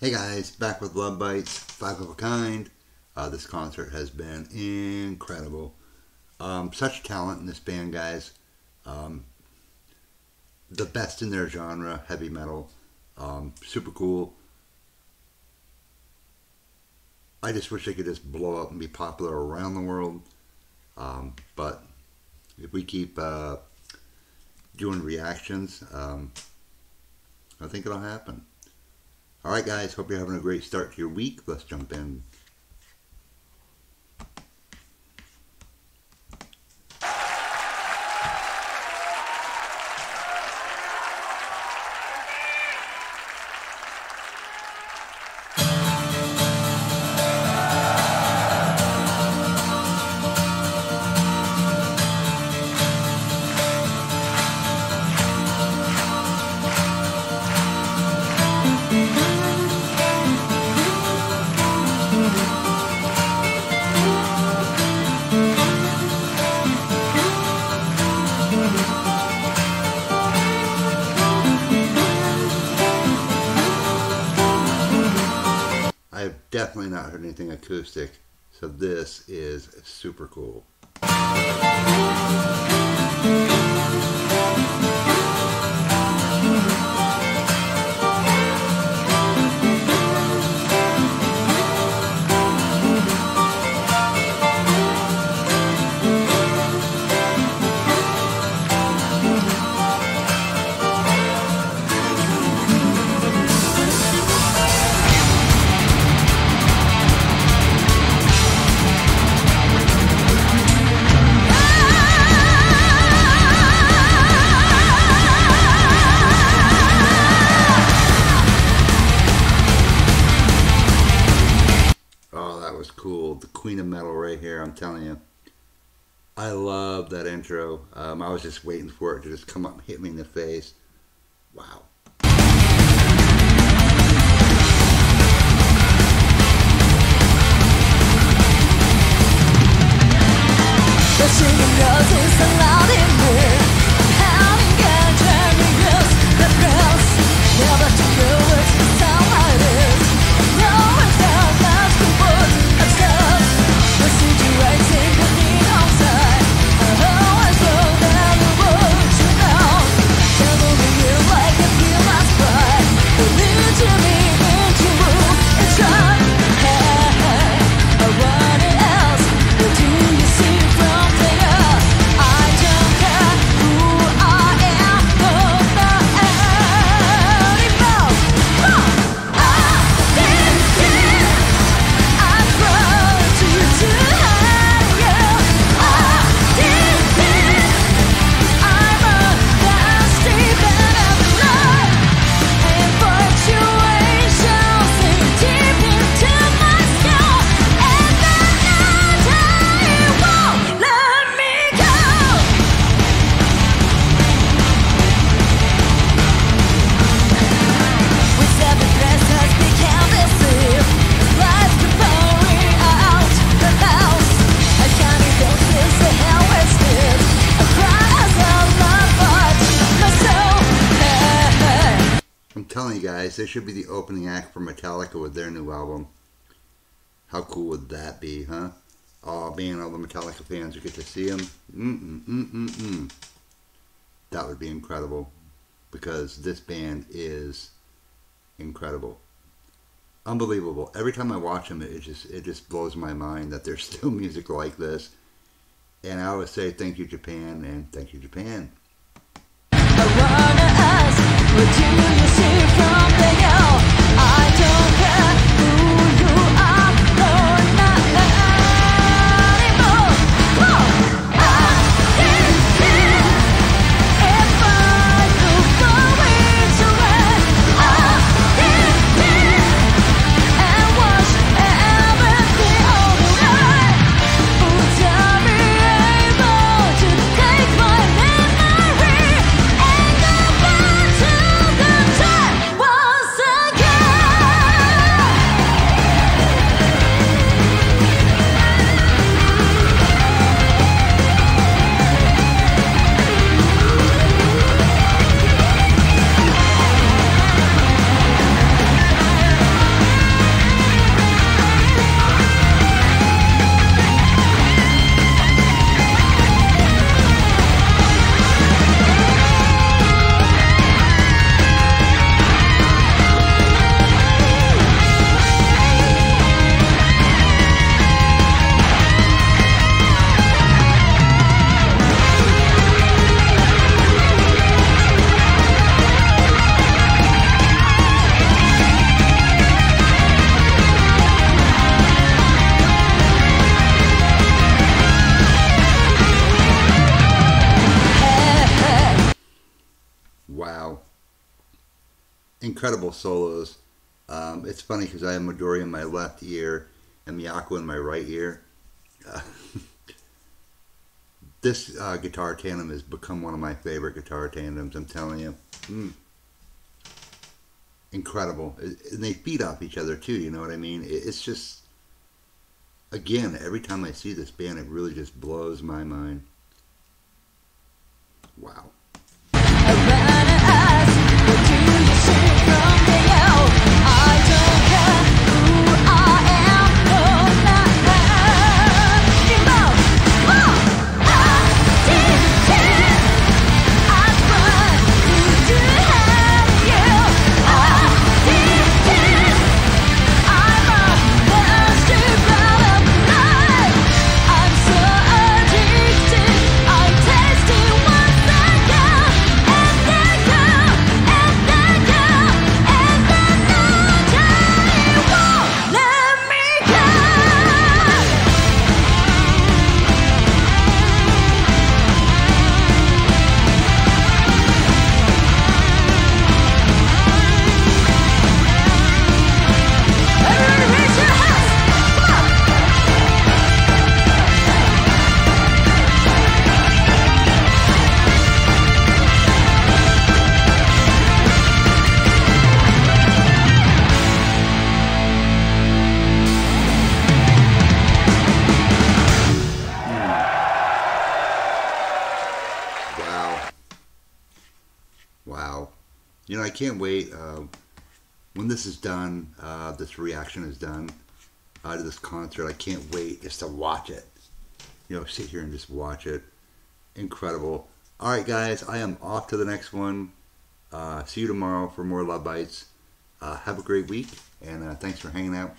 Hey guys, back with Lovebites, Five of a Kind. Uh, this concert has been incredible. Um, such talent in this band, guys. Um, the best in their genre, heavy metal. Um, super cool. I just wish they could just blow up and be popular around the world. Um, but if we keep uh, doing reactions, um, I think it'll happen. All right, guys. Hope you're having a great start to your week. Let's jump in. Definitely not heard anything acoustic, so this is super cool. I love that intro. Um, I was just waiting for it to just come up hit me in the face. Wow. The loud in telling you guys, this should be the opening act for Metallica with their new album. How cool would that be, huh? Oh, man, all the Metallica fans who get to see them. Mm-mm-mm-mm-mm. That would be incredible because this band is incredible. Unbelievable. Every time I watch them, it just it just blows my mind that there's still music like this. And I always say thank you Japan and thank you Japan. Incredible solos. Um, it's funny because I have Midori in my left ear and Miyako in my right ear. Uh, this uh, guitar tandem has become one of my favorite guitar tandems. I'm telling you, mm. incredible. And they feed off each other too. You know what I mean? It's just, again, every time I see this band, it really just blows my mind. Wow. Wow. You know, I can't wait. Uh, when this is done, uh, this reaction is done uh, to this concert, I can't wait just to watch it. You know, sit here and just watch it. Incredible. All right, guys, I am off to the next one. Uh, see you tomorrow for more Lovebites. Uh, have a great week, and uh, thanks for hanging out.